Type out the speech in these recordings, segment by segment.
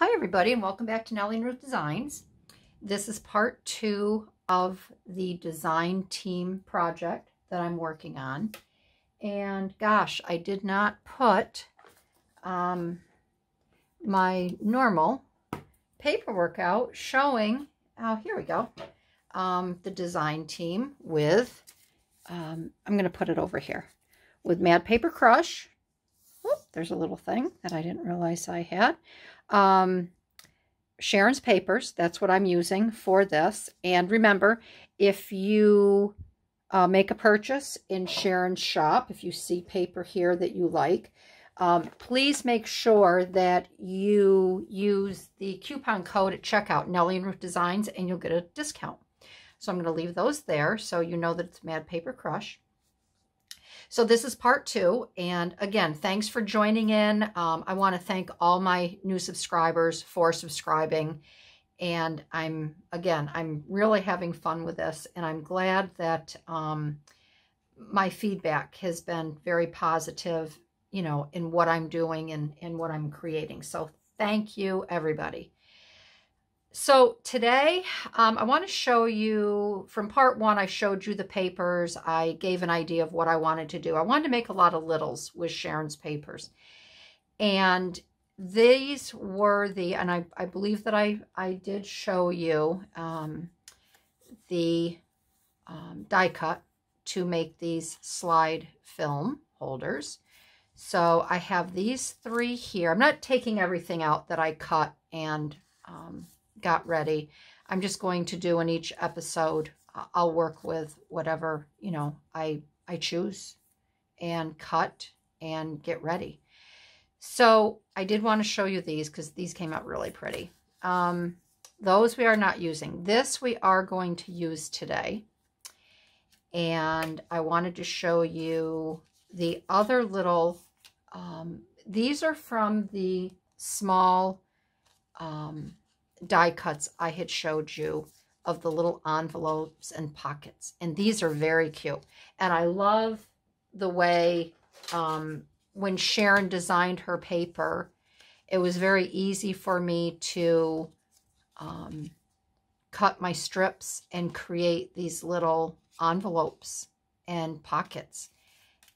Hi everybody and welcome back to Nellie and Ruth Designs. This is part two of the design team project that I'm working on. And gosh, I did not put um, my normal paperwork out showing, oh here we go, um, the design team with, um, I'm going to put it over here, with Mad Paper Crush. Oop, there's a little thing that I didn't realize I had. Um, Sharon's Papers, that's what I'm using for this. And remember, if you uh, make a purchase in Sharon's shop, if you see paper here that you like, um, please make sure that you use the coupon code at checkout, Nellie and Ruth Designs, and you'll get a discount. So I'm going to leave those there so you know that it's Mad Paper Crush. So this is part two. And again, thanks for joining in. Um, I want to thank all my new subscribers for subscribing. And I'm, again, I'm really having fun with this. And I'm glad that um, my feedback has been very positive, you know, in what I'm doing and, and what I'm creating. So thank you, everybody. So today um, I want to show you, from part one, I showed you the papers. I gave an idea of what I wanted to do. I wanted to make a lot of littles with Sharon's papers. And these were the, and I, I believe that I, I did show you um, the um, die cut to make these slide film holders. So I have these three here. I'm not taking everything out that I cut and um, got ready. I'm just going to do in each episode, I'll work with whatever, you know, I, I choose and cut and get ready. So I did want to show you these because these came out really pretty. Um, those we are not using. This we are going to use today. And I wanted to show you the other little, um, these are from the small um, die cuts I had showed you of the little envelopes and pockets. And these are very cute. And I love the way um, when Sharon designed her paper, it was very easy for me to um, cut my strips and create these little envelopes and pockets.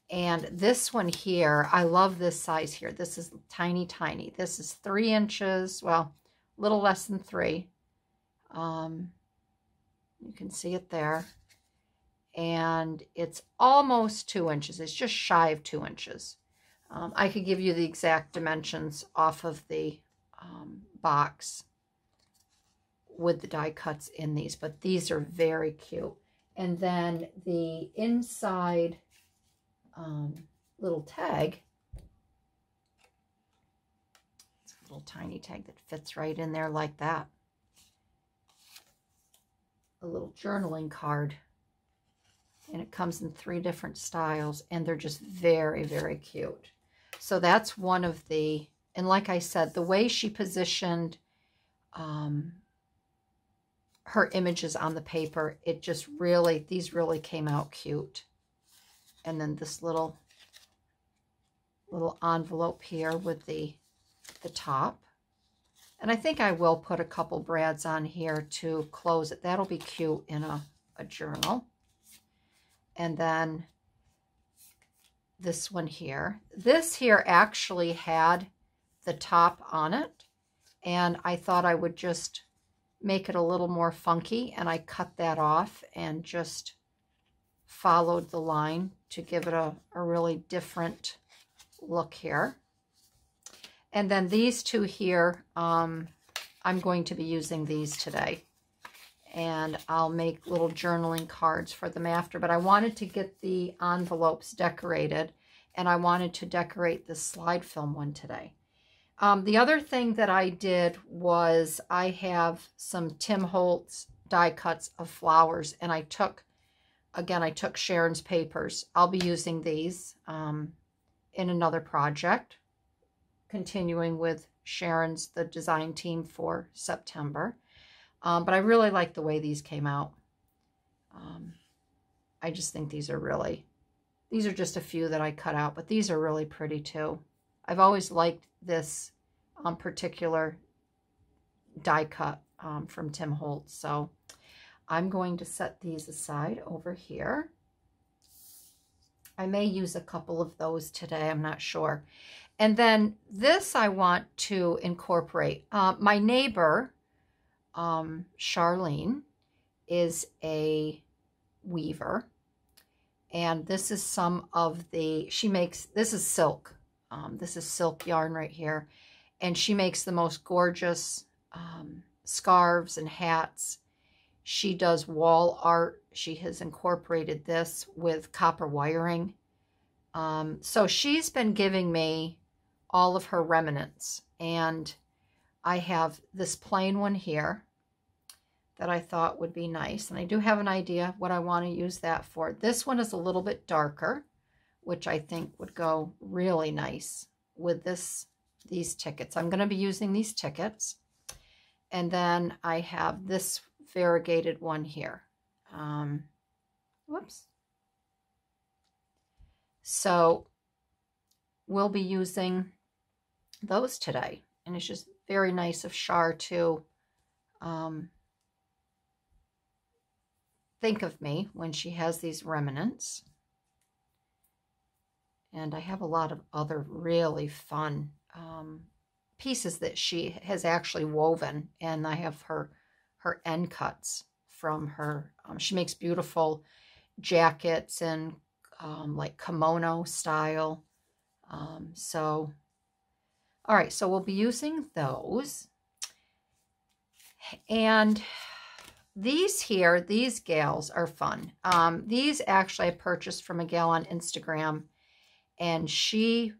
And this one here, I love this size here. This is tiny, tiny. This is three inches. Well, little less than three. Um, you can see it there. And it's almost two inches. It's just shy of two inches. Um, I could give you the exact dimensions off of the um, box with the die cuts in these, but these are very cute. And then the inside um, little tag little tiny tag that fits right in there like that. A little journaling card. And it comes in three different styles, and they're just very, very cute. So that's one of the, and like I said, the way she positioned um, her images on the paper, it just really, these really came out cute. And then this little, little envelope here with the the top. And I think I will put a couple brads on here to close it. That'll be cute in a, a journal. And then this one here. This here actually had the top on it. And I thought I would just make it a little more funky. And I cut that off and just followed the line to give it a, a really different look here. And then these two here, um, I'm going to be using these today. And I'll make little journaling cards for them after. But I wanted to get the envelopes decorated. And I wanted to decorate the slide film one today. Um, the other thing that I did was I have some Tim Holtz die cuts of flowers. And I took, again, I took Sharon's papers. I'll be using these um, in another project continuing with Sharon's, the design team for September. Um, but I really like the way these came out. Um, I just think these are really, these are just a few that I cut out, but these are really pretty too. I've always liked this um, particular die cut um, from Tim Holtz. So I'm going to set these aside over here. I may use a couple of those today. I'm not sure. And then this I want to incorporate. Uh, my neighbor, um, Charlene, is a weaver. And this is some of the, she makes, this is silk. Um, this is silk yarn right here. And she makes the most gorgeous um, scarves and hats. She does wall art. She has incorporated this with copper wiring. Um, so she's been giving me all of her remnants. And I have this plain one here that I thought would be nice. And I do have an idea what I want to use that for. This one is a little bit darker, which I think would go really nice with this these tickets. I'm going to be using these tickets. And then I have this variegated one here. Um, whoops. So we'll be using those today. And it's just very nice of Char to um, think of me when she has these remnants. And I have a lot of other really fun um, pieces that she has actually woven. And I have her, her end cuts from her. Um, she makes beautiful jackets and um, like kimono style. Um, so, all right, so we'll be using those. And these here, these gals are fun. Um, these actually I purchased from a gal on Instagram, and she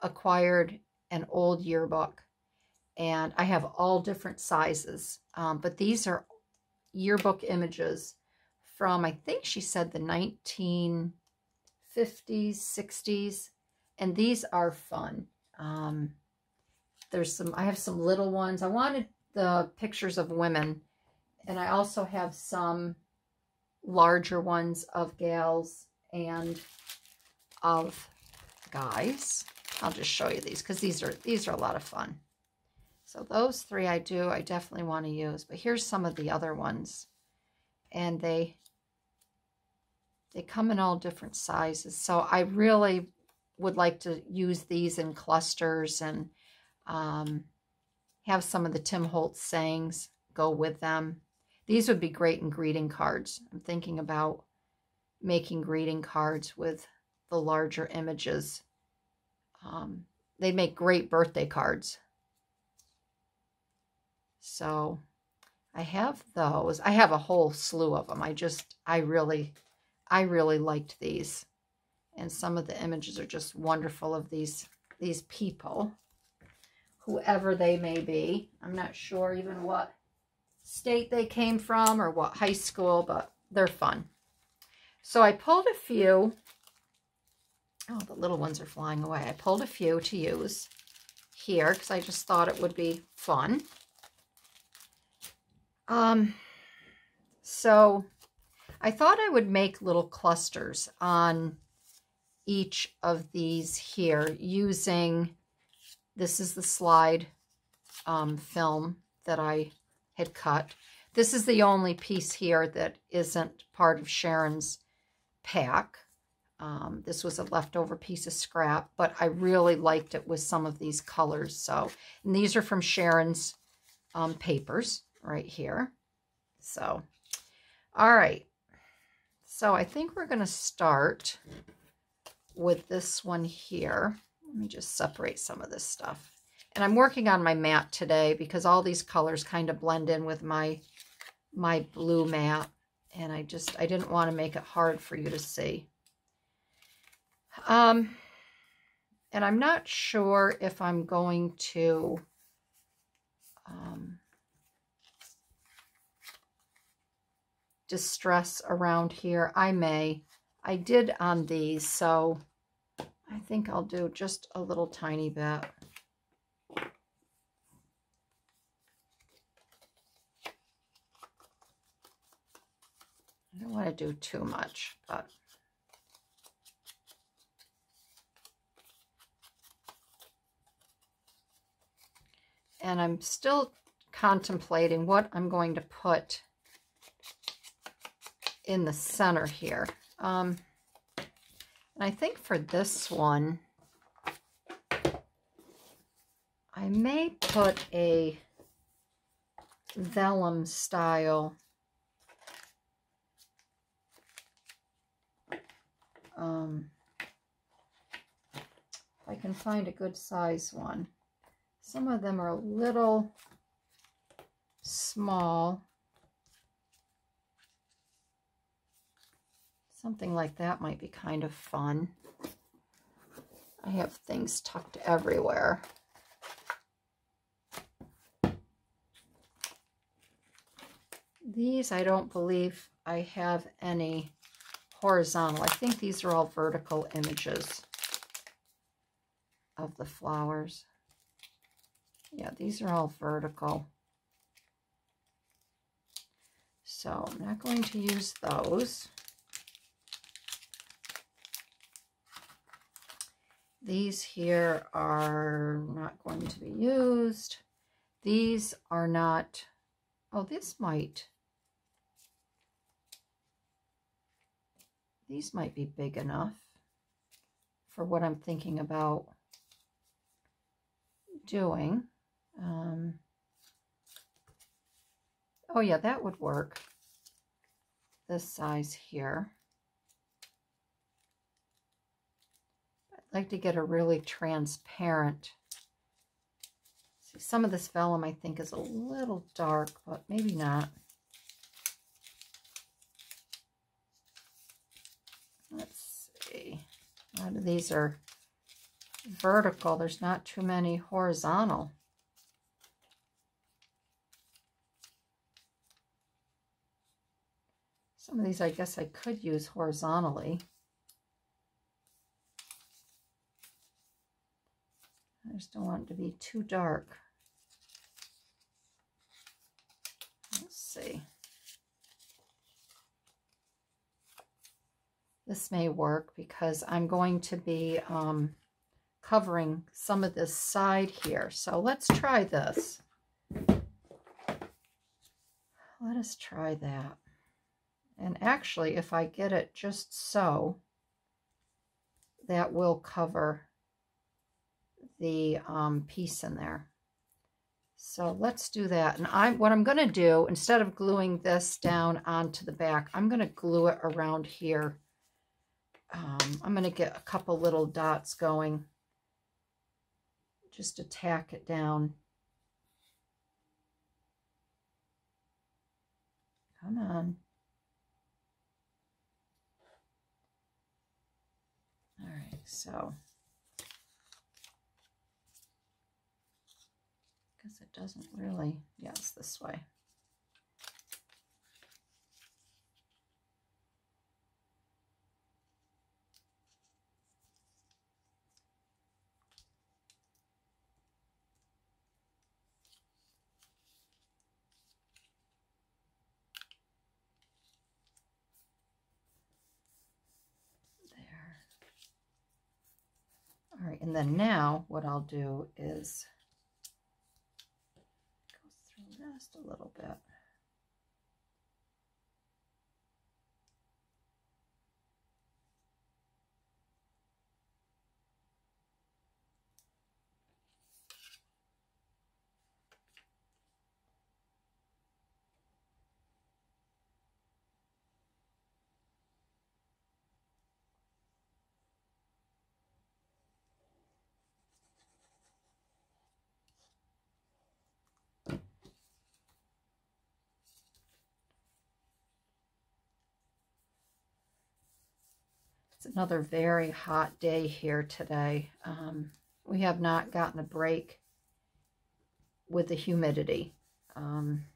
acquired an old yearbook, and I have all different sizes, um, but these are yearbook images from, I think she said the 1950s, 60s, and these are fun. Um, there's some, I have some little ones. I wanted the pictures of women and I also have some larger ones of gals and of guys. I'll just show you these because these are these are a lot of fun. So those three I do, I definitely want to use. But here's some of the other ones. And they they come in all different sizes. So I really would like to use these in clusters and um, have some of the Tim Holtz sayings go with them. These would be great in greeting cards. I'm thinking about making greeting cards with the larger images. Um, they'd make great birthday cards. So I have those. I have a whole slew of them. I just, I really, I really liked these. And some of the images are just wonderful of these, these people, whoever they may be. I'm not sure even what state they came from or what high school, but they're fun. So I pulled a few. Oh, the little ones are flying away. I pulled a few to use here because I just thought it would be fun. Um, so I thought I would make little clusters on each of these here using, this is the slide um, film that I had cut. This is the only piece here that isn't part of Sharon's pack. Um, this was a leftover piece of scrap, but I really liked it with some of these colors. So, and these are from Sharon's um, papers right here. So, all right. So I think we're going to start with this one here. Let me just separate some of this stuff. And I'm working on my mat today because all these colors kind of blend in with my, my blue mat. And I just, I didn't want to make it hard for you to see. Um, and I'm not sure if I'm going to, um, distress around here. I may. I did on these, so I think I'll do just a little tiny bit. I don't want to do too much, but and I'm still contemplating what I'm going to put in the center here. Um, and I think for this one, I may put a vellum style um, I can find a good size one. Some of them are a little small. Something like that might be kind of fun. I have things tucked everywhere. These I don't believe I have any horizontal. I think these are all vertical images of the flowers. Yeah, these are all vertical. So I'm not going to use those. These here are not going to be used. These are not, oh, this might, these might be big enough for what I'm thinking about doing. Um, oh yeah, that would work. This size here. Like to get a really transparent. See, some of this vellum I think is a little dark, but maybe not. Let's see. A lot of these are vertical. There's not too many horizontal. Some of these I guess I could use horizontally. I just don't want it to be too dark. Let's see. This may work because I'm going to be um, covering some of this side here. So let's try this. Let us try that. And actually, if I get it just so, that will cover the um, piece in there. So let's do that. And I, what I'm going to do, instead of gluing this down onto the back, I'm going to glue it around here. Um, I'm going to get a couple little dots going just to tack it down. Come on. All right, so guess it doesn't really, yes, this way. There. All right, and then now what I'll do is just a little bit. It's another very hot day here today. Um, we have not gotten a break with the humidity. Um,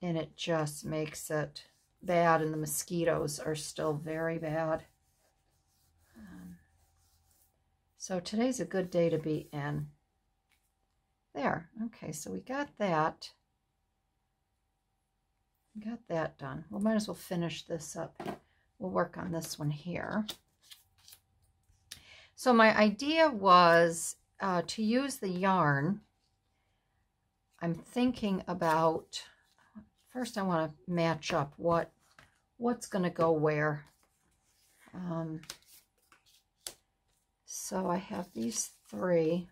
and it just makes it bad, and the mosquitoes are still very bad. Um, so today's a good day to be in. There. Okay, so we got that. Got that done. We might as well finish this up. We'll work on this one here. So my idea was uh, to use the yarn, I'm thinking about, first I want to match up what what's going to go where. Um, so I have these three.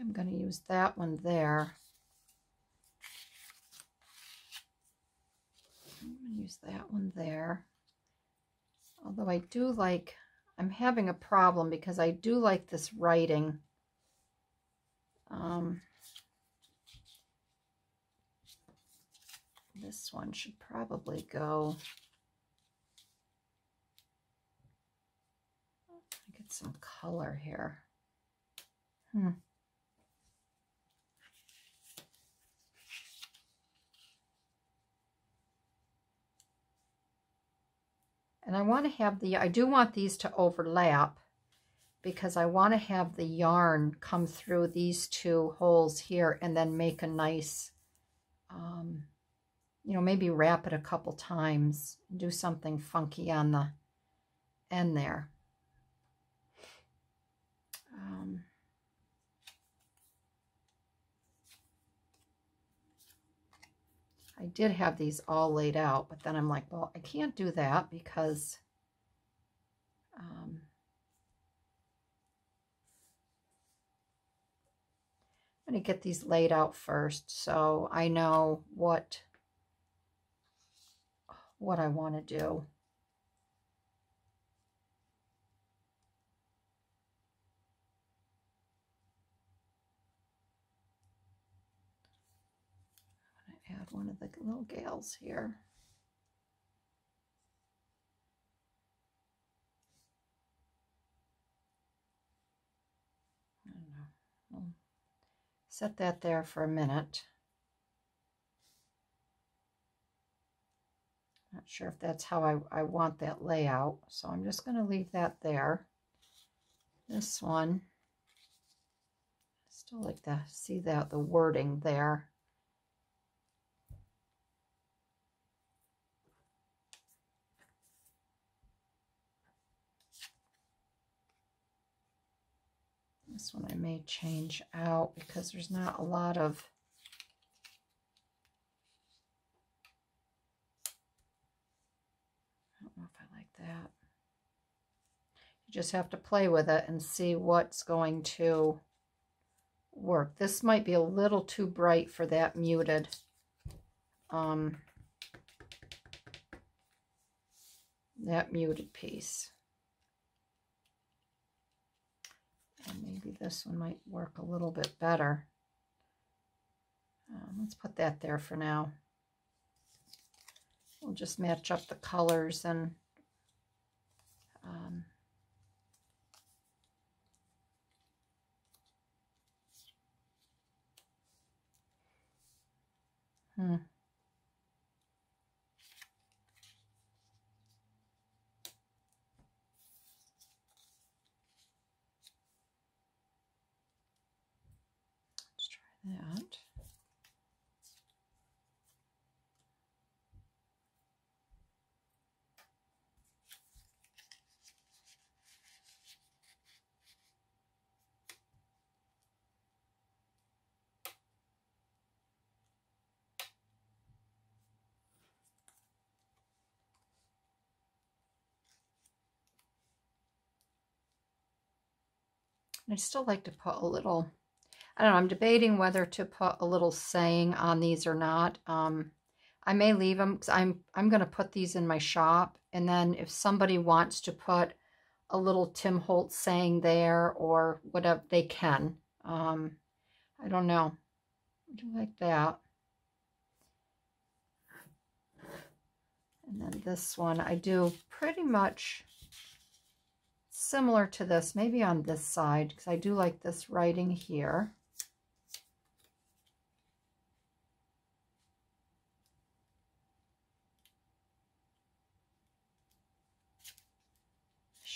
I am going to use that one there. I'm going to use that one there. Although I do like, I'm having a problem because I do like this writing. Um, this one should probably go. Get some color here. Hmm. And I want to have the, I do want these to overlap because I want to have the yarn come through these two holes here and then make a nice, um, you know, maybe wrap it a couple times, do something funky on the end there. Did have these all laid out, but then I'm like, well, I can't do that because um, I'm going to get these laid out first so I know what what I want to do. add one of the little gals here. Set that there for a minute. Not sure if that's how I, I want that layout, so I'm just going to leave that there. This one, still like to see that the wording there. This one I may change out because there's not a lot of I don't know if I like that. You just have to play with it and see what's going to work. This might be a little too bright for that muted um, that muted piece. And maybe this one might work a little bit better. Um, let's put that there for now. We'll just match up the colors and um, hmm. That. I still like to put a little I don't know, I'm debating whether to put a little saying on these or not. Um, I may leave them because I'm, I'm going to put these in my shop. And then if somebody wants to put a little Tim Holtz saying there or whatever, they can. Um, I don't know. I do like that. And then this one, I do pretty much similar to this, maybe on this side, because I do like this writing here.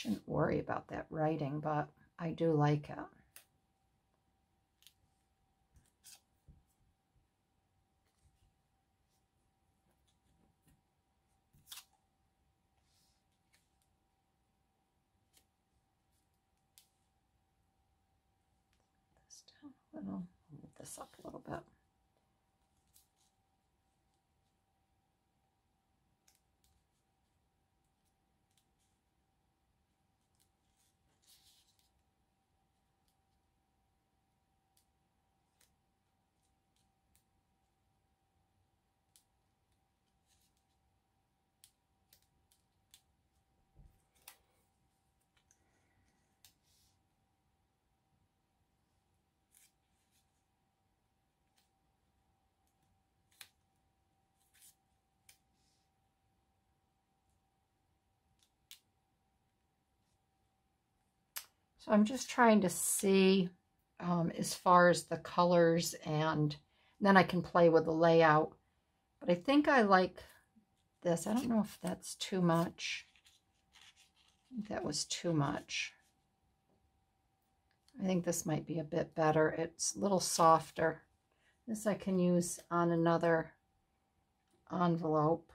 shouldn't worry about that writing, but I do like it. This down a little, this up a little bit. So I'm just trying to see um, as far as the colors and then I can play with the layout. But I think I like this. I don't know if that's too much. that was too much. I think this might be a bit better. It's a little softer. This I can use on another envelope.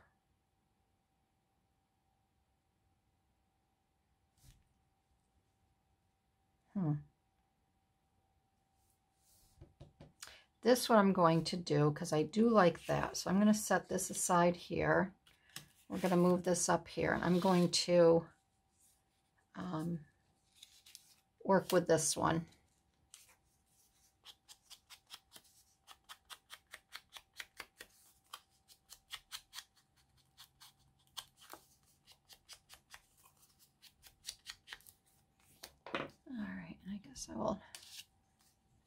Hmm. This what I'm going to do because I do like that. So I'm going to set this aside here. We're going to move this up here. And I'm going to um, work with this one. I will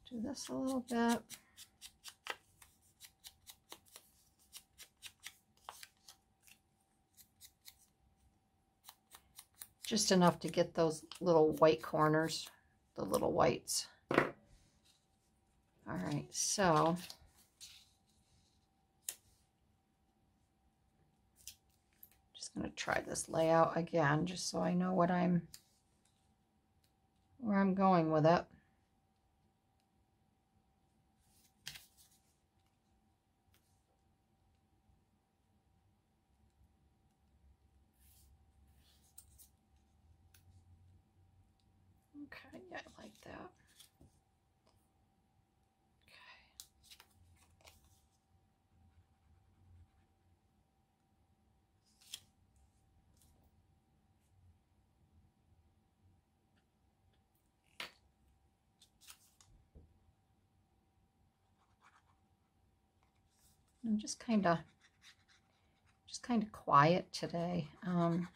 do this a little bit. Just enough to get those little white corners, the little whites. All right, so just going to try this layout again, just so I know what I'm where I'm going with it. Okay, yeah, I like that. I'm just kind of just kind of quiet today. Um,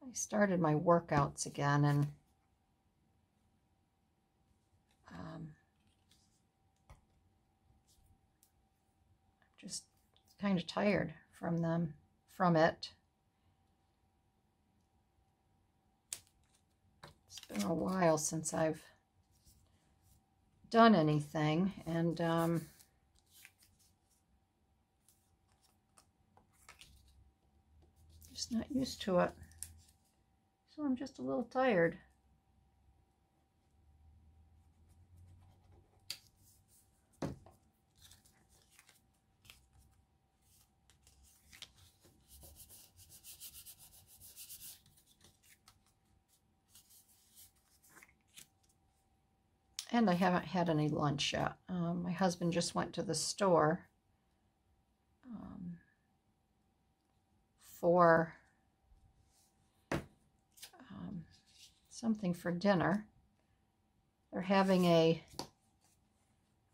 I started my workouts again and um, I'm just kind of tired from them, from it. It's been a while since I've done anything and um, just not used to it. So I'm just a little tired. And I haven't had any lunch yet. Um, my husband just went to the store um, for um, something for dinner. They're having a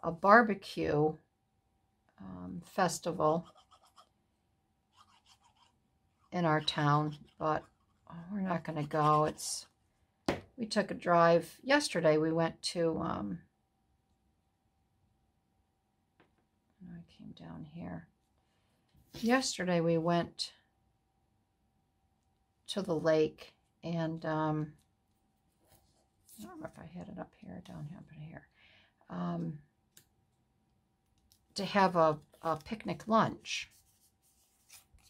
a barbecue um, festival in our town, but oh, we're not going to go. It's we took a drive. Yesterday we went to, um, I came down here. Yesterday we went to the lake and um, I don't know if I had it up here, down here, but here. Um, to have a, a picnic lunch.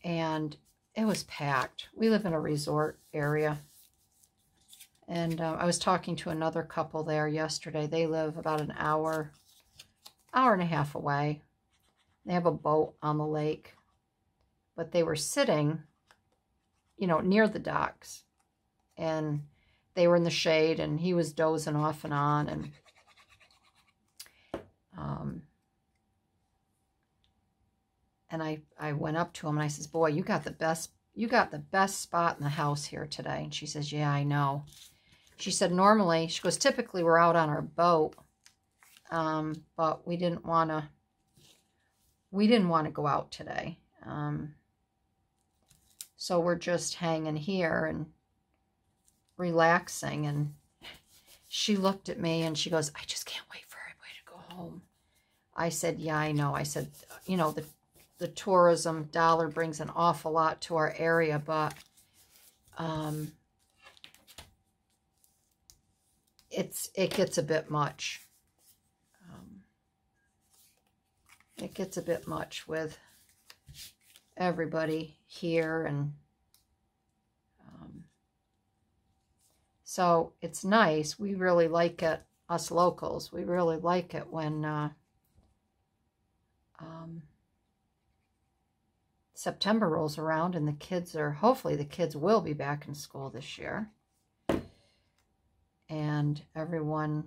And it was packed. We live in a resort area. And uh, I was talking to another couple there yesterday. They live about an hour, hour and a half away. They have a boat on the lake. But they were sitting, you know, near the docks. And they were in the shade and he was dozing off and on and um, and I, I went up to him and I says, boy, you got the best, you got the best spot in the house here today. And she says, yeah, I know. She said, normally, she goes, typically we're out on our boat. Um, but we didn't want to, we didn't want to go out today. Um, so we're just hanging here and relaxing. And she looked at me and she goes, I just can't wait for everybody to go home. I said, yeah, I know. I said, you know, the the tourism dollar brings an awful lot to our area, but um, it's it gets a bit much. Um, it gets a bit much with everybody here and um, so it's nice. We really like it, us locals. We really like it when uh, um, September rolls around and the kids are, hopefully the kids will be back in school this year. And everyone,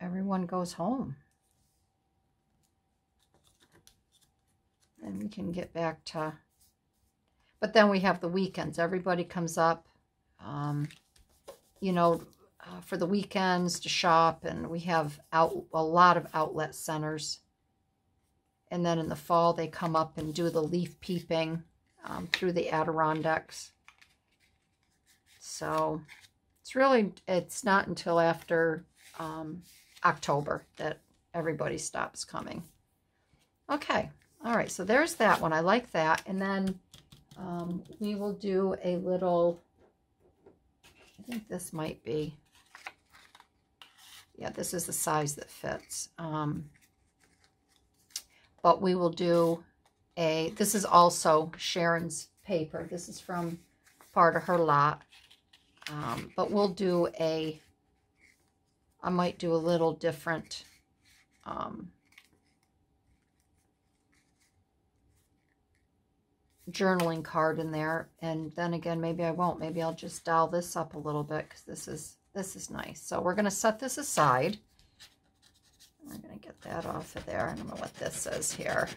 everyone goes home. And we can get back to, but then we have the weekends. Everybody comes up, um, you know, uh, for the weekends to shop. And we have out a lot of outlet centers and then in the fall, they come up and do the leaf peeping um, through the Adirondacks. So it's really, it's not until after um, October that everybody stops coming. Okay. All right. So there's that one. I like that. And then um, we will do a little, I think this might be, yeah, this is the size that fits. Um, but we will do a, this is also Sharon's paper. This is from part of her lot. Um, but we'll do a, I might do a little different, um, journaling card in there. And then again, maybe I won't. Maybe I'll just dial this up a little bit because this is, this is nice. So we're going to set this aside. I'm going to get that off of there. I don't know what this says here.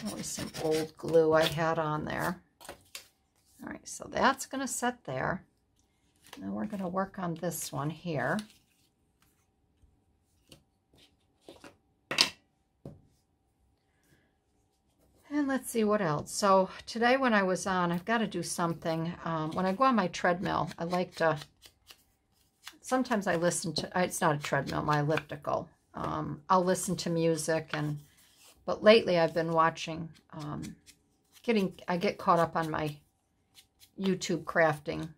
Probably some old glue I had on there. All right, so that's going to set there. Now we're going to work on this one here. And let's see what else. So today when I was on, I've got to do something. Um, when I go on my treadmill, I like to, sometimes I listen to, it's not a treadmill, my elliptical. Um, I'll listen to music and, but lately I've been watching, um, getting, I get caught up on my YouTube crafting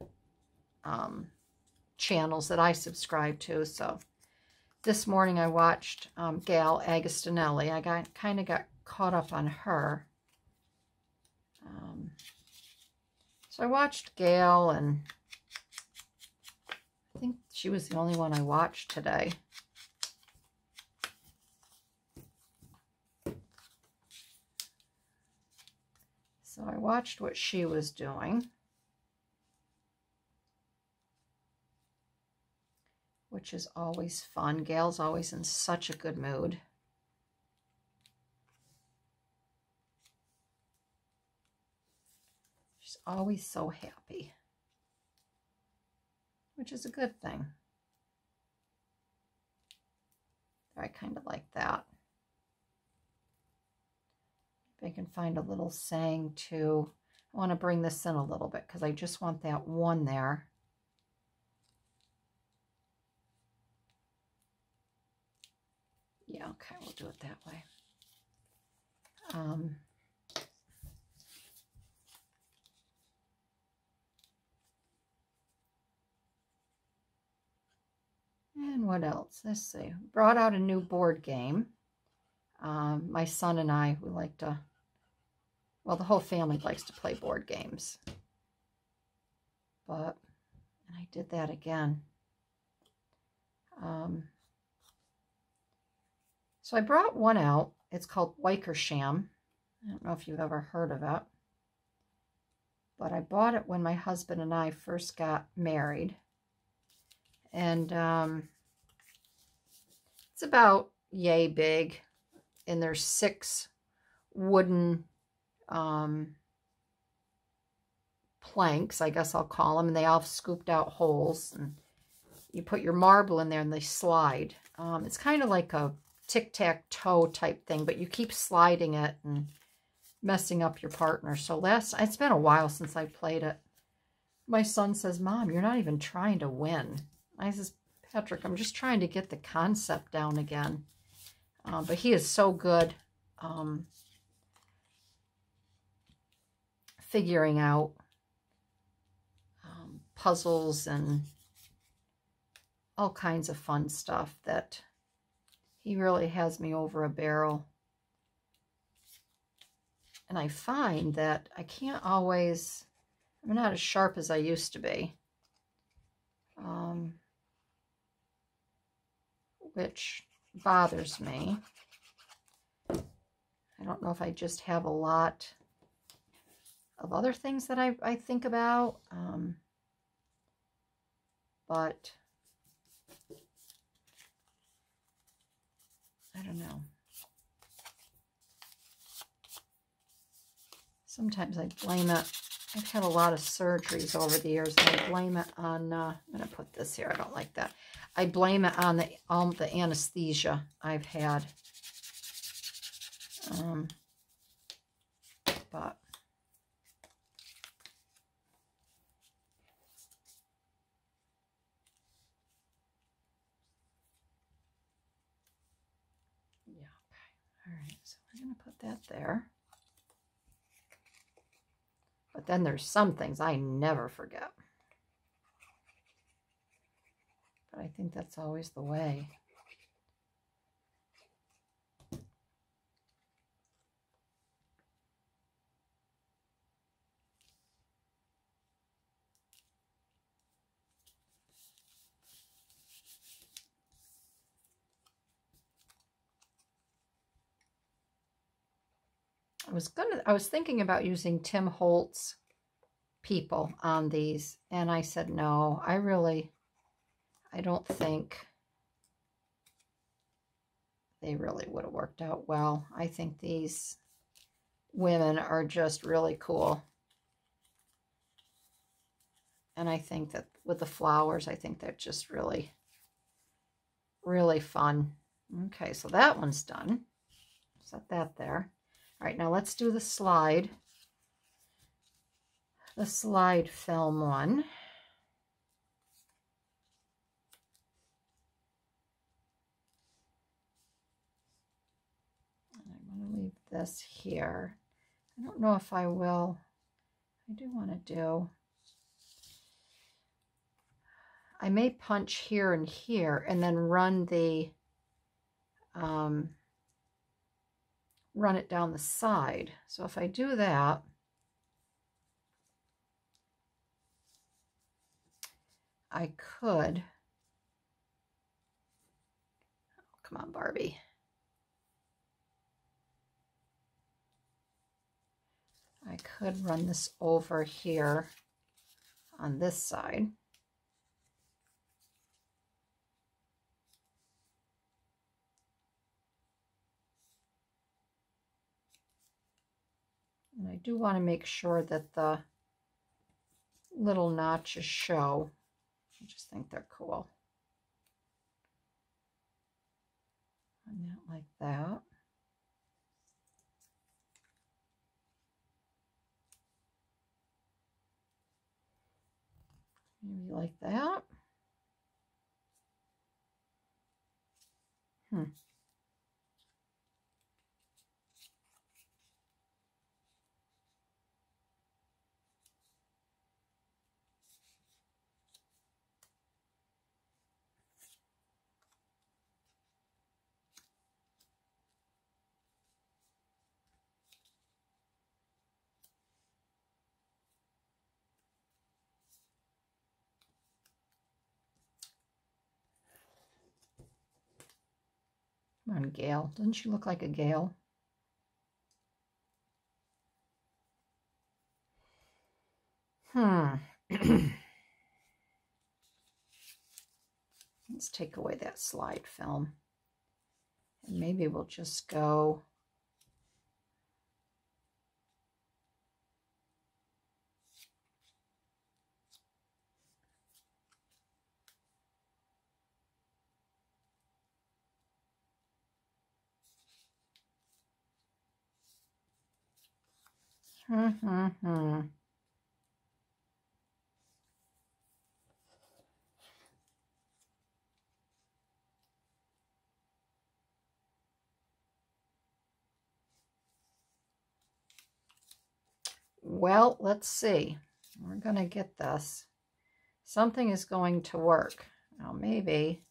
um, channels that I subscribe to. So this morning I watched um, Gail Agostinelli. I got kind of got caught up on her. Um, so I watched Gail and I think she was the only one I watched today. So I watched what she was doing. Which is always fun. Gail's always in such a good mood. She's always so happy. Which is a good thing. I kind of like that. If I can find a little saying to, I want to bring this in a little bit because I just want that one there. Yeah, okay, we'll do it that way. Um, and what else? Let's see. Brought out a new board game. Um, my son and I, we like to well, the whole family likes to play board games. But, and I did that again. Um, so I brought one out. It's called Wickersham. I don't know if you've ever heard of it. but I bought it when my husband and I first got married. And um, it's about yay big. And there's six wooden um, planks, I guess I'll call them. And they all scooped out holes. And you put your marble in there and they slide. Um, it's kind of like a tic-tac-toe type thing, but you keep sliding it and messing up your partner. So last, it's been a while since I played it. My son says, Mom, you're not even trying to win. I says, Patrick, I'm just trying to get the concept down again. Uh, but he is so good um, figuring out um, puzzles and all kinds of fun stuff that he really has me over a barrel. And I find that I can't always, I'm not as sharp as I used to be. Um, which bothers me. I don't know if I just have a lot of other things that I, I think about. Um, but I don't know. Sometimes I blame it. I've had a lot of surgeries over the years, and I blame it on, uh, I'm going to put this here. I don't like that. I blame it on the, um, the anesthesia I've had. Um, but yeah, okay. All right, so I'm going to put that there. But then there's some things I never forget. But I think that's always the way. I was gonna I was thinking about using Tim Holtz people on these and I said no I really I don't think they really would have worked out well. I think these women are just really cool. And I think that with the flowers I think they're just really really fun. Okay so that one's done. Set that there all right, now let's do the slide. The slide film one. And I'm going to leave this here. I don't know if I will. I do want to do. I may punch here and here and then run the um, run it down the side. So if I do that, I could, oh, come on, Barbie. I could run this over here on this side. And I do want to make sure that the little notches show. I just think they're cool. And that like that. Maybe like that. Hmm. On, Gail. Doesn't she look like a Gail? Hmm. Let's take away that slide film. And maybe we'll just go Mm-hmm. Well, let's see. We're going to get this. Something is going to work. Now, maybe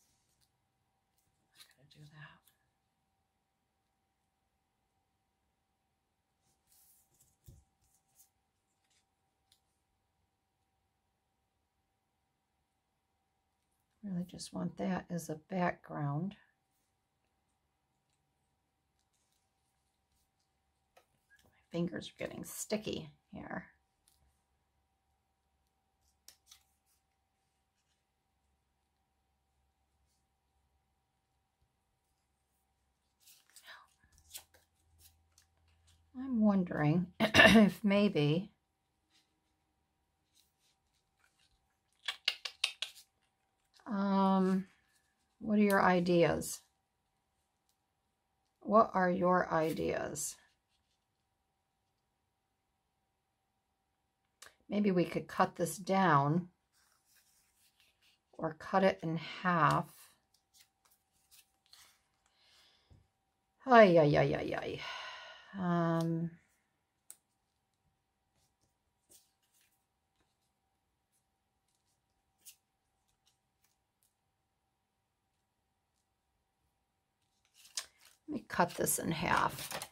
Really just want that as a background. My fingers are getting sticky here. I'm wondering if maybe Um, what are your ideas? What are your ideas? Maybe we could cut this down or cut it in half. Ay, ay, ay, ay, ay. Um, Let me cut this in half.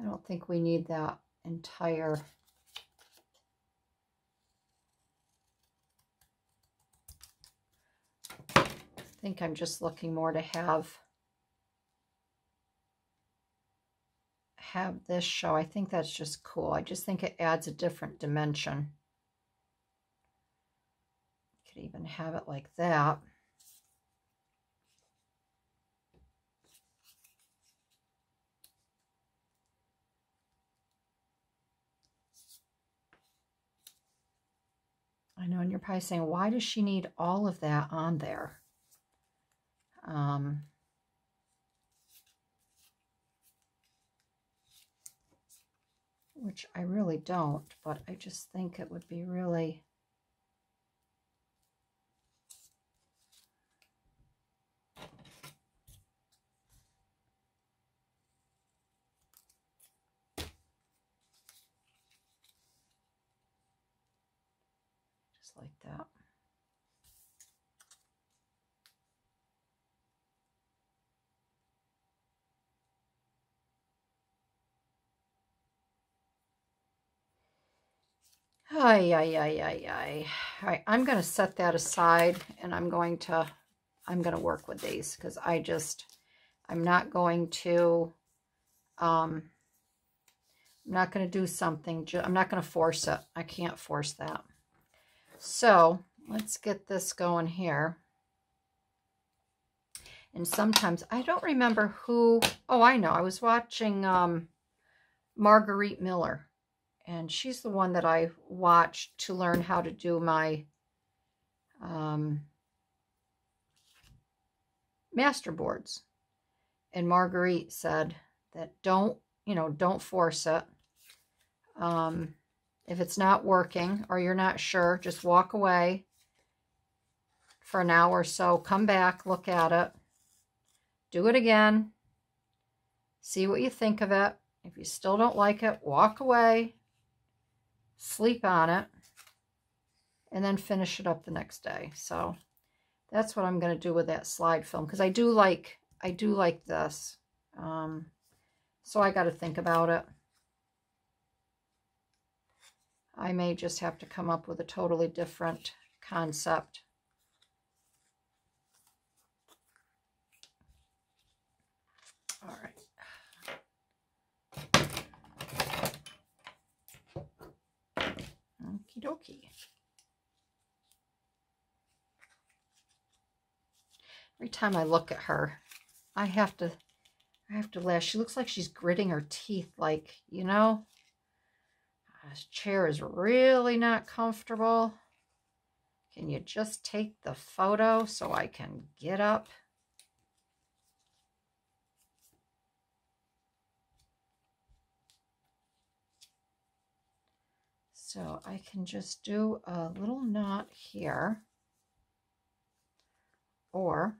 I don't think we need that entire I think I'm just looking more to have have this show. I think that's just cool. I just think it adds a different dimension. Could even have it like that. I know, and you're probably saying, why does she need all of that on there? Um, which I really don't, but I just think it would be really like that. Ay, ay, ay, ay, ay. All right, I'm going to set that aside and I'm going to, I'm going to work with these because I just, I'm not going to, um, I'm not going to do something, I'm not going to force it. I can't force that. So let's get this going here. And sometimes, I don't remember who, oh, I know. I was watching um, Marguerite Miller. And she's the one that I watched to learn how to do my um, master boards. And Marguerite said that don't, you know, don't force it. Um, if it's not working or you're not sure, just walk away for an hour or so. Come back, look at it. Do it again. See what you think of it. If you still don't like it, walk away. Sleep on it. And then finish it up the next day. So that's what I'm going to do with that slide film. Because I do like, I do like this. Um, so I got to think about it. I may just have to come up with a totally different concept. All right. Okie Okie dokie. Every time I look at her, I have to I have to laugh. She looks like she's gritting her teeth like, you know, ah, this chair is really not comfortable. Can you just take the photo so I can get up? So I can just do a little knot here. Or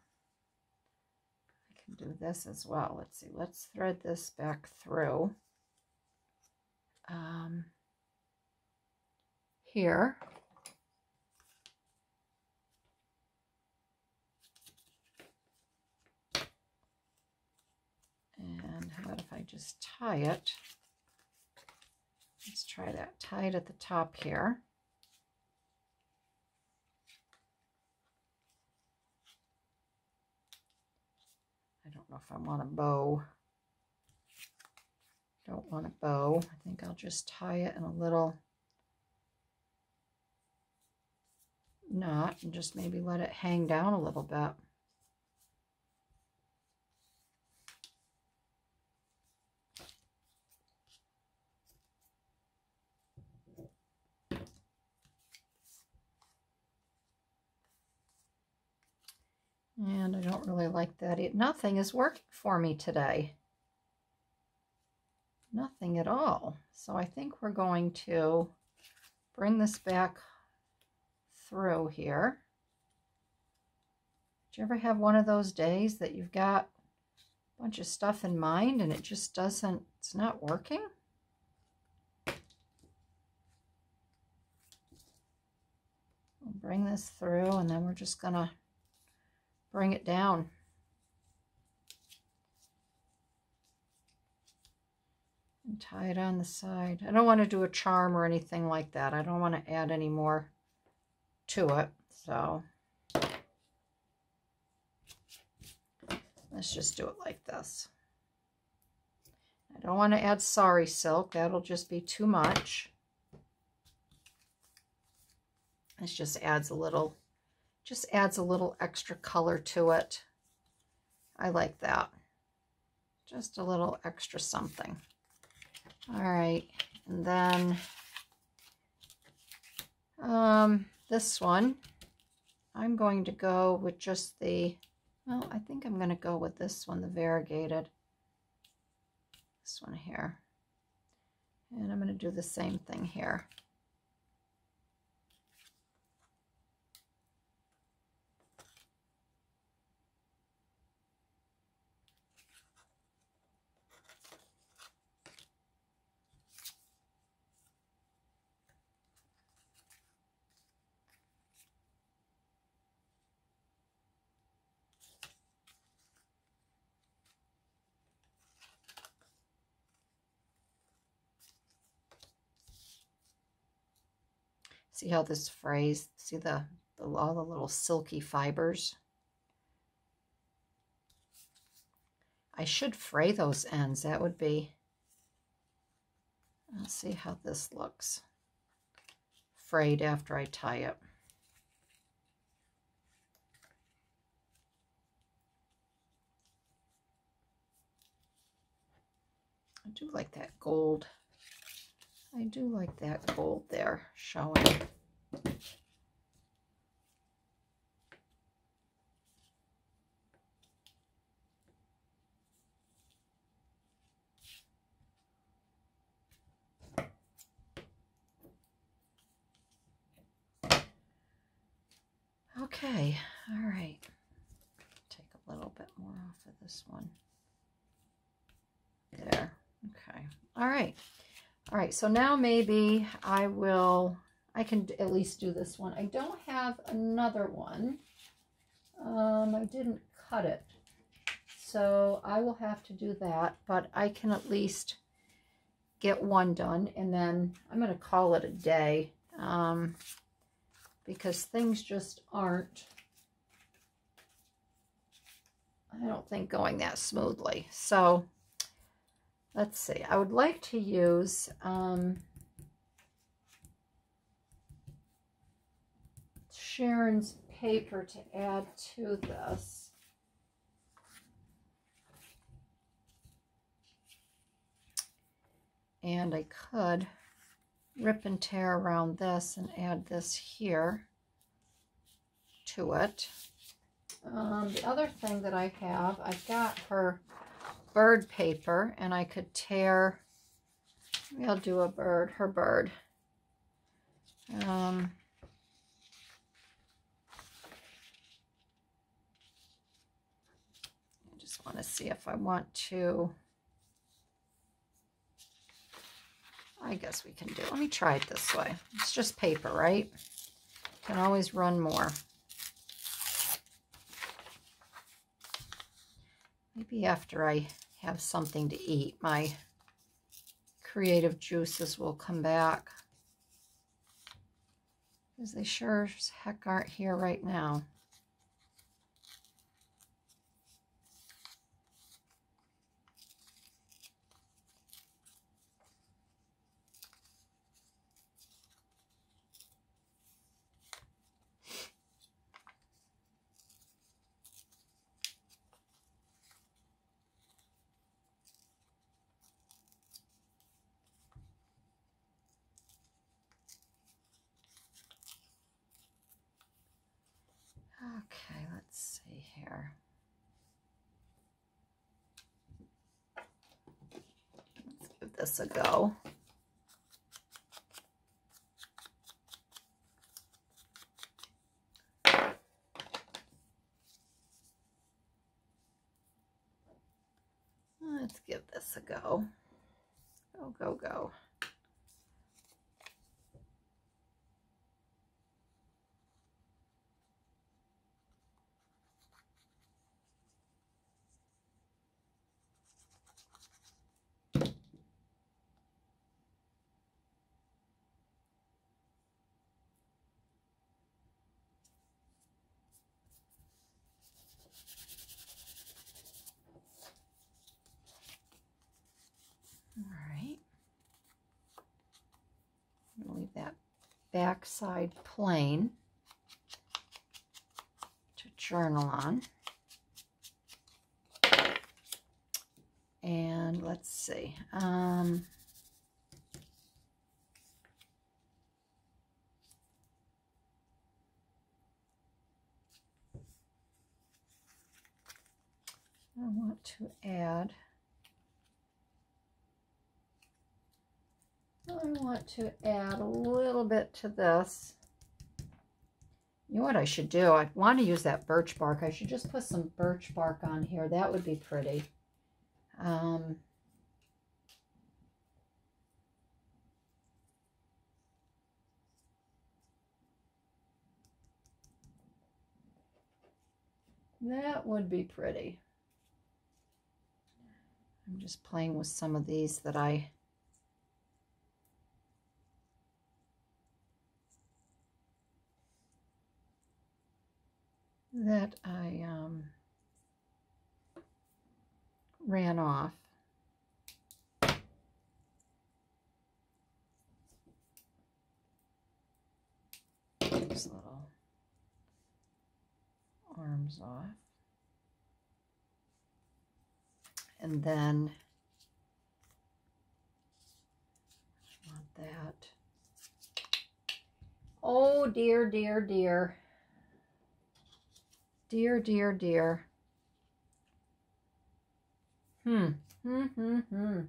I can do this as well. Let's see. Let's thread this back through. Um, here. And how about if I just tie it? Let's try that. Tie it at the top here. I don't know if I want a bow. Don't want a bow. I think I'll just tie it in a little knot and just maybe let it hang down a little bit. And I don't really like that. It, nothing is working for me today. Nothing at all. So I think we're going to bring this back through here. Do you ever have one of those days that you've got a bunch of stuff in mind and it just doesn't, it's not working? We'll bring this through and then we're just going to bring it down. And tie it on the side. I don't want to do a charm or anything like that. I don't want to add any more to it. So let's just do it like this. I don't want to add sari silk. That'll just be too much. This just adds a little, just adds a little extra color to it. I like that. Just a little extra something. All right, and then um, this one, I'm going to go with just the, well, I think I'm going to go with this one, the variegated. This one here. And I'm going to do the same thing here. See how this frays, see the, the all the little silky fibers? I should fray those ends. That would be, let's see how this looks. Frayed after I tie it. I do like that gold. I do like that gold there showing. Okay, all right. Take a little bit more off of this one. There, okay. All right. All right, so now maybe I will, I can at least do this one. I don't have another one. Um, I didn't cut it. So I will have to do that, but I can at least get one done and then I'm going to call it a day um, because things just aren't, I don't think going that smoothly. So let's see, I would like to use, um, Sharon's paper to add to this. And I could rip and tear around this and add this here to it. Um, the other thing that I have, I've got her bird paper and I could tear, maybe I'll do a bird, her bird. Um, I just want to see if I want to, I guess we can do, let me try it this way. It's just paper, right? Can always run more. Maybe after I have something to eat, my creative juices will come back. Because they sure as heck aren't here right now. Okay, let's see here. Let's give this a go. Let's give this a go. Go, go, go. All right. I'm going to leave that back side plain to journal on. And let's see. Um, I want to add I want to add a little bit to this. You know what I should do? I want to use that birch bark. I should just put some birch bark on here. That would be pretty. Um, that would be pretty. I'm just playing with some of these that I that I um, ran off. These little arms off. And then I want that. Oh dear, dear, dear. Dear, dear, dear. Hmm. Hmm, hmm, hmm.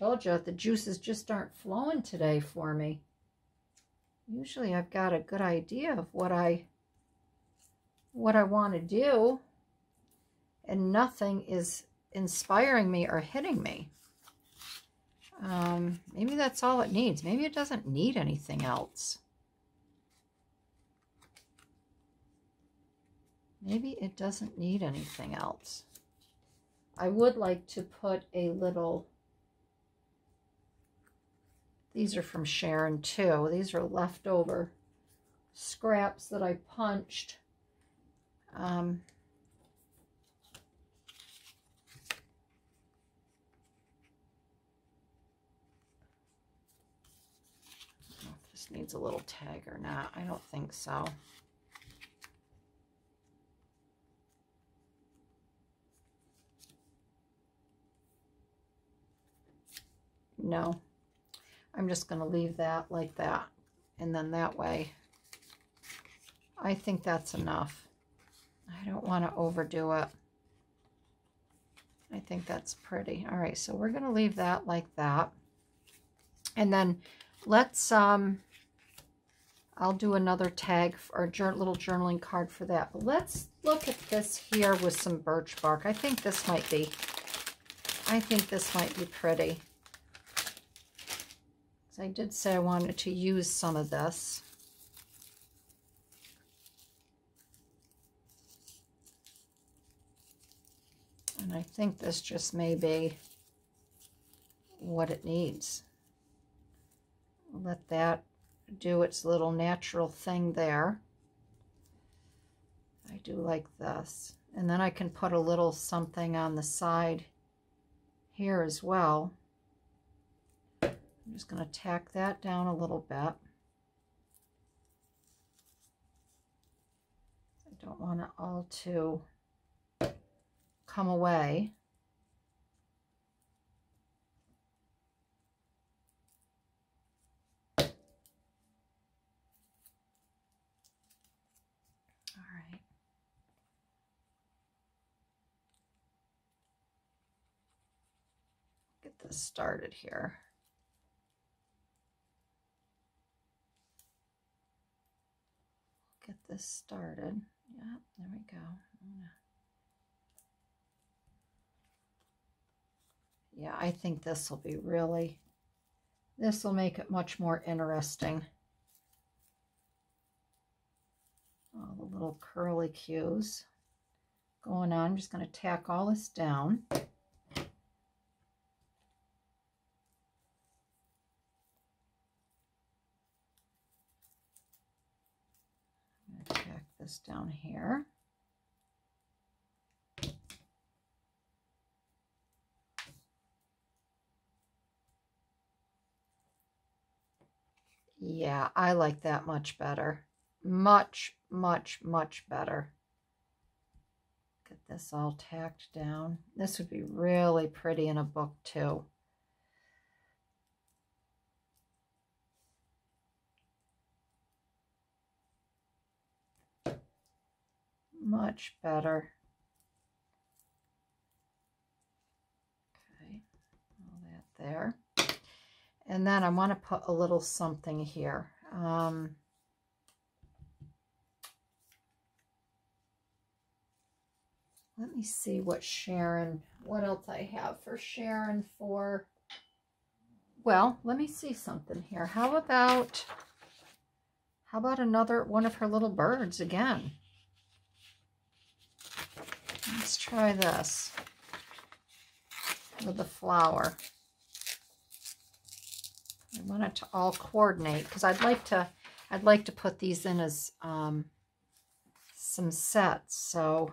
Told you, the juices just aren't flowing today for me. Usually I've got a good idea of what I what I want to do and nothing is inspiring me or hitting me. Um, maybe that's all it needs. Maybe it doesn't need anything else. Maybe it doesn't need anything else. I would like to put a little, these are from Sharon too. These are leftover scraps that I punched. Um, this needs a little tag or not. I don't think so. No. I'm just going to leave that like that. And then that way, I think that's enough. I don't want to overdo it. I think that's pretty. All right, so we're going to leave that like that. And then let's, um, I'll do another tag or little journaling card for that. But let's look at this here with some birch bark. I think this might be, I think this might be pretty. So I did say I wanted to use some of this. And I think this just may be what it needs. Let that do its little natural thing there. I do like this. And then I can put a little something on the side here as well. I'm just going to tack that down a little bit. I don't want it all to come away. All right. Get this started here. Get this started. Yeah, there we go. Yeah, I think this will be really, this will make it much more interesting. All the little curly cues going on. I'm just going to tack all this down. This down here. Yeah, I like that much better. Much, much, much better. Get this all tacked down. This would be really pretty in a book too. Much better. Okay, all that there. And then I want to put a little something here. Um, let me see what Sharon, what else I have for Sharon for, well, let me see something here. How about, how about another one of her little birds again? Let's try this with the flower. I want it to all coordinate because I'd like to I'd like to put these in as um, some sets. So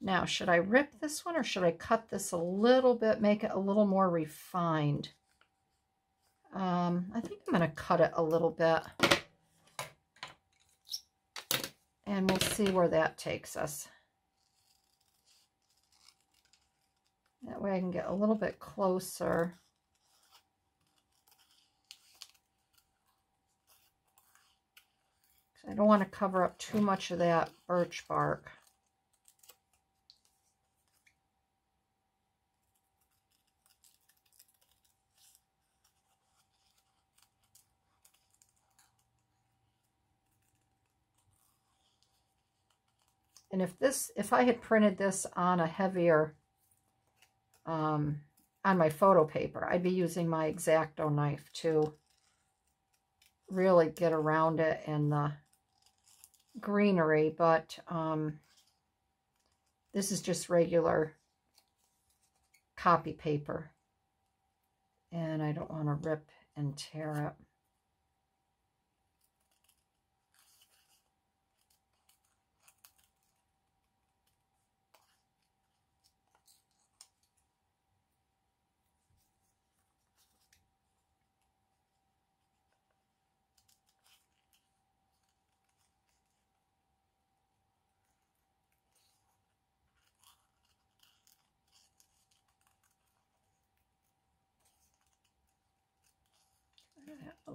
now, should I rip this one or should I cut this a little bit, make it a little more refined? Um, I think I'm going to cut it a little bit. And we'll see where that takes us. That way I can get a little bit closer. I don't want to cover up too much of that birch bark. And if this, if I had printed this on a heavier um, on my photo paper. I'd be using my X-Acto knife to really get around it in the greenery, but um, this is just regular copy paper. And I don't want to rip and tear it.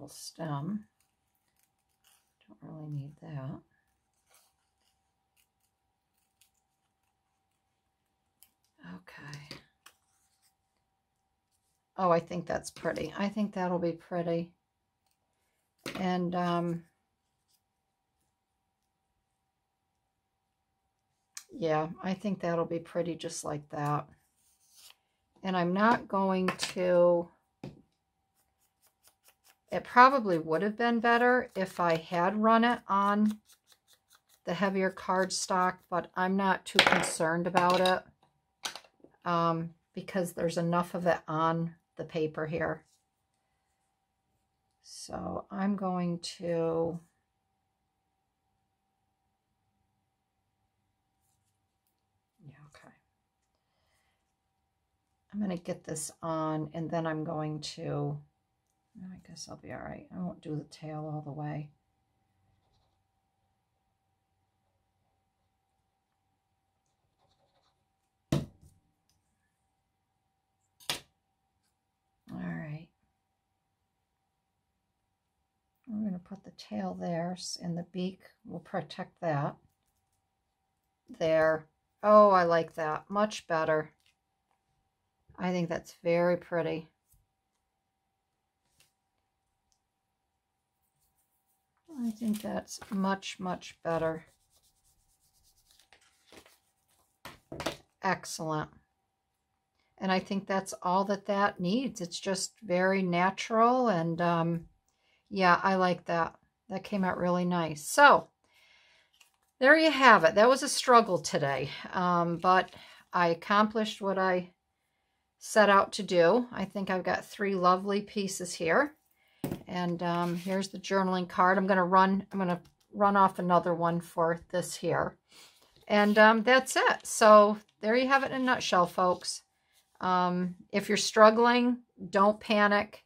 Little stem. Don't really need that. Okay. Oh, I think that's pretty. I think that'll be pretty. And um, yeah, I think that'll be pretty just like that. And I'm not going to, it probably would have been better if I had run it on the heavier cardstock, but I'm not too concerned about it um, because there's enough of it on the paper here. So I'm going to. I'm going to get this on and then I'm going to I guess I'll be all right. I won't do the tail all the way. All right. I'm going to put the tail there and the beak will protect that. There. Oh, I like that. Much better. I think that's very pretty. I think that's much, much better. Excellent. And I think that's all that that needs. It's just very natural and um, yeah, I like that. That came out really nice. So, there you have it. That was a struggle today, um, but I accomplished what I set out to do. I think I've got three lovely pieces here. And um, here's the journaling card. I'm going to run, I'm going to run off another one for this here. And um, that's it. So there you have it in a nutshell, folks. Um, if you're struggling, don't panic.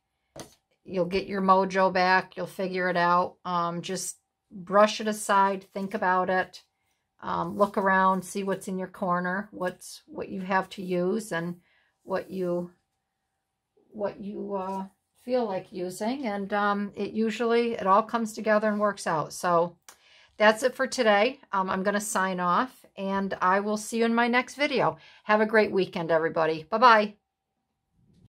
You'll get your mojo back. You'll figure it out. Um, just brush it aside. Think about it. Um, look around. See what's in your corner. What's what you have to use and what you what you uh, feel like using. And um, it usually it all comes together and works out. So that's it for today. Um, I'm going to sign off and I will see you in my next video. Have a great weekend, everybody. Bye-bye.